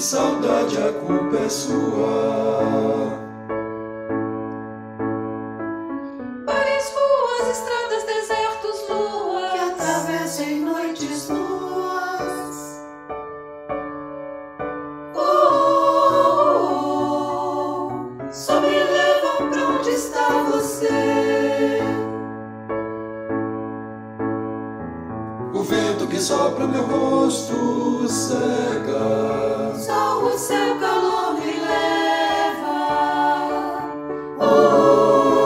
saudade, a culpa é sua. O vento que sopra meu rosto cega. Só o seu calor me leva. Oh, oh,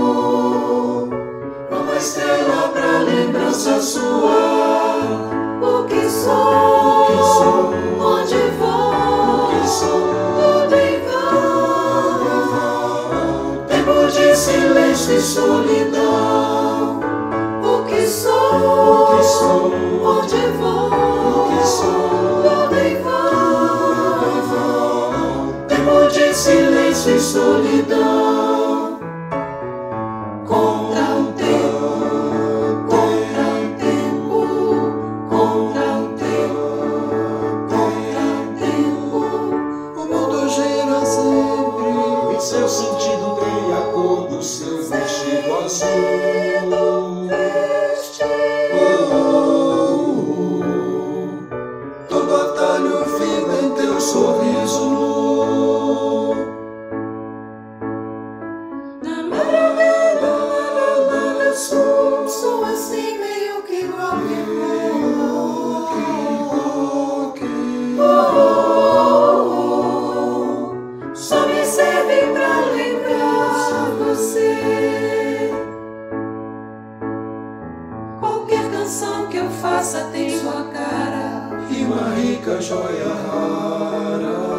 oh, oh. uma estrela pra lembrança sua. O que sou? triste solidão. canção que eu faça tem sua cara e uma rica joia rara.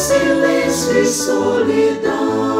silêncio e solidão.